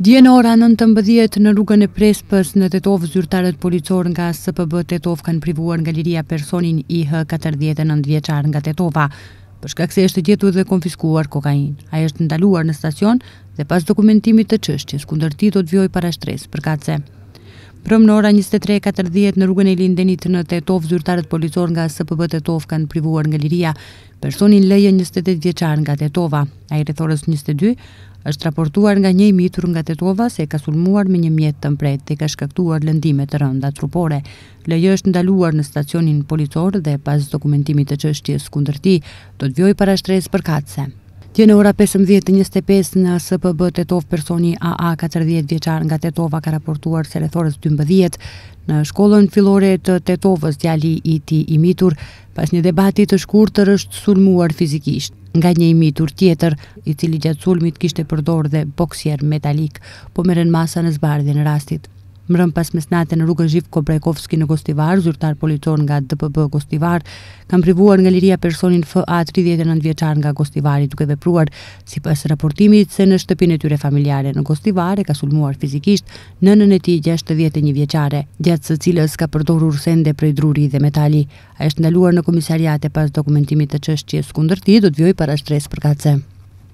Dje në ora nëntëmbëdhjetë në rrugën e Prespës në Tetovë zyrtarët policorë nga SPB Tetovë kanë privuar nga liria personin IH katërdhjetë e nëntë vjeçar nga Tetova për shkak se është gjetur dhe konfiskuar kokainë. Ai është ndaluar në stacion dhe pas dokumentimit të çështjes kundër tij do të vijojë parashtresë përkatëse. Mbrëmë në ora 23.40 në rrugën e Ilindenit në Tetovë zyrtarët policorë nga SPB Tetovë kanë privuar nga liria Personi LJ njëzet e tetë vjeçar nga Tetova, ai rreth orës njëzet e dy, është raportuar nga një i mitur nga Tetova se e ka sulmuar me një mjet të mprehtë dhe i ka shkaktuar lëndime të rënda trupore. LJ është ndaluar në stacionin policor dhe pas dokumentimit të çështjes kundër tij, do të vijojë parashtresë përkatëse. Dje në ora 15:25 në SPB Tetovë personi AA katërdhjetë vjeçar nga Tetova ka raportuar se rreth orës dymbëdhjetë në shkollën fillore të Tetovës djali i tij i mitur Pas një debati të shkurtër është sulmuar fizikisht nga një i mitur tjetër, i cili gjatë sulmit kishte përdorë dhe boksier metalik, po merren masa në zbardhjen e rastit. Mbrëmë pas mesnate në rrugën Zhivko Brajkovski në Gostivar, zyrtarë policorë nga DPB Gostivar kanë privuar nga liria personin FA 39 vjeçar nga Gostivari duke vepruar sipas raportimit se në shtëpinë e tyre familjare në Gostivar e ka sulmuar fizikisht nënën e tij gjashtëdhjetë e një vjeçare, gjatë së cilës ka përdorur sende prej druri dhe metali. Ai është ndaluar në komisariat e pas dokumentimit të çështjes kundër tij do të vijojë parashtresë përkatëse.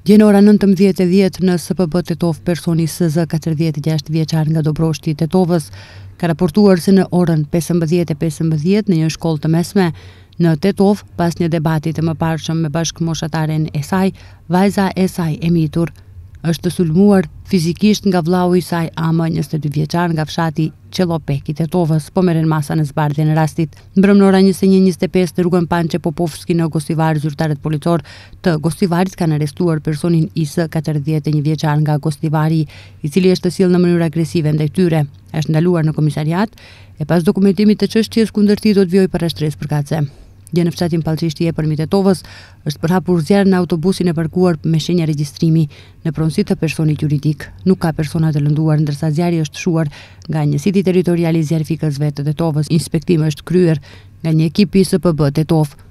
Dje në ora nëntëmbëdhjetë e dhjetë në SPB Tetovë personi SZ katërdhjetë e gjashtë vjeçare nga Dobroshti i Tetovës ka raportuar se në orën pesëmbëdhjetë e pesëmbëdhjetë në një shkollë të mesme Në Tetovë, pas një debati të mëparshëm me bashkëmoshataren e saj, vajza e saj e mitur është sulmuar fizikisht nga vllau i saj AM, njëzet e dy vjeçar nga fshati Çellopek i Tetovës, po merren masa në zbardhjen e rastit. Mbrëmë në ora njëzet e një e njëzet e pesë në rrugën Pançe Popovski në Gostivar, zyrtarët policorë të Gostivarit kanë arrestuar personin IS katërdhjetë e një vjeçar nga Gostivari, i cili është sjellë në mënyrë agresive ndaj tyre. Është ndaluar në komisariat E pas dokumentimit të çështjes, kundër tij do të vijojë parashtresë përkatëse. Dje në fshatin Pallçisht i Epërm i Tetovës është përhapur zjarr në autobusin e parkuar me shenja regjistrimi në pronësi të personit juridik. Nuk ka persona të lënduar, ndërsa zjarri është shuar nga njësiti territorial i zjarrfikësve të Tetovës. Inspektim është kryer nga një ekip i SPB Tetovë.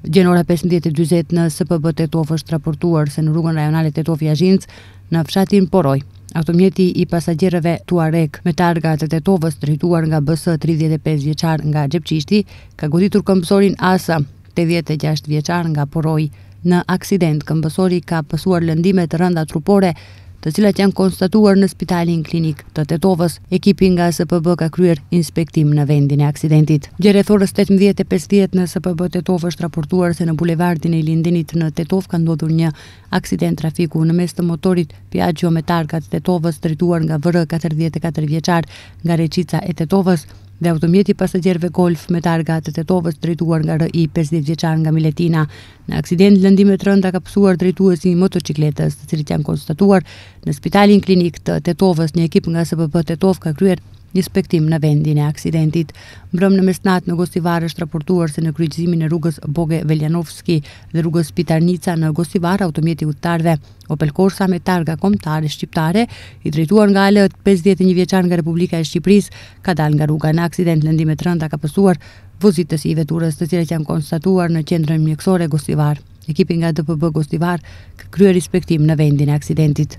Dje në ora pesëmbëdhjetë e dyzet në SPB Tetovë është raportuar se në rrugën rajonale Tetovë-Jazhincë, në fshatin Poroj, automjeti i pasagjerëve Tuareg me targa të Tetovës drejtuar nga BS 35 vjeçar nga Xhepçishti ka goditur këmbësorin AS 86 vjeçar nga Poroj. Në aksident, këmbësori ka pësuar lëndime të rënda trupore të cilat janë konstatuar në Spitalin Klinik të Tetovës. Ekipi nga SPB ka kryer inspektim në vendin e aksidentit. Dje rreth orës 18:50 në SPB Tetovë është raportuar se në bulevardin Ilindenit në Tetovë ka ndodhur një aksident trafiku në mes të motorit Piaggio me targa të Tetovës drejtuar nga VR 44 vjeçar nga Reçica e Tetovës dhe automjetit të pasagjerëve Golf me targa të Tetovës drejtuar nga RI 50 vjeçar nga Miletina Në aksident lëndime të rënda ka pësuar drejtuesi i motoçikletës, të cilat janë konstatuar në Spitalin Klinik të Tetovës, një ekip nga SPB Tetovë ka kryer inspektim në vendin e aksidentit. Mbrëmë në mesnatë në Gostivar është raportuar se në kryqëzimin e rrugës Boge Veljanoski dhe rrugës Pitarnica në Gostivar automjeti i udhëtarëve Opel Corsa me targa kombëtare shqiptare i drejtuar nga ALT 51 vjeçar nga Republika e Shqipërisë ka dalë nga rruga në aksident lëndime të rënda ka pësuar vozitësi i veturës të cilat janë konstatuar në qendrën mjekësore Gostivar. Ekipi nga DPB Gostivar ka kryer inspektim në vendin e aksidentit.